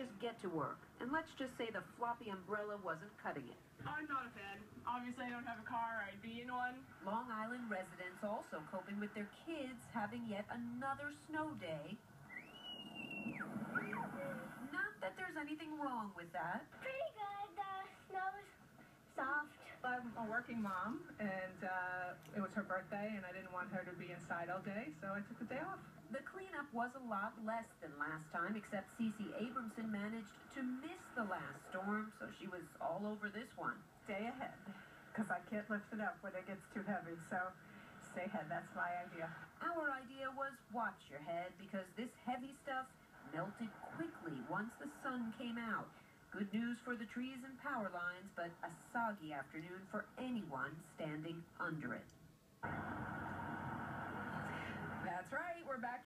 just get to work. And let's just say the floppy umbrella wasn't cutting it. I'm not a fan. Obviously, I don't have a car. I'd be in one. Long Island residents also coping with their kids having yet another snow day. Not that there's anything wrong with that. Pretty good. The snow's soft. I'm a working mom, and uh, it was her birthday, and I didn't want her to be inside all day, so I took the day off. The cleanup was a lot less than last time, except Cece Abramson managed to miss the last storm, so she was all over this one. Stay ahead, because I can't lift it up when it gets too heavy, so stay ahead. That's my idea. Our idea was watch your head, because this heavy stuff melted quickly once the sun came out. Good news for the trees and power lines, but a soggy afternoon for anyone standing under it. That's right. We're back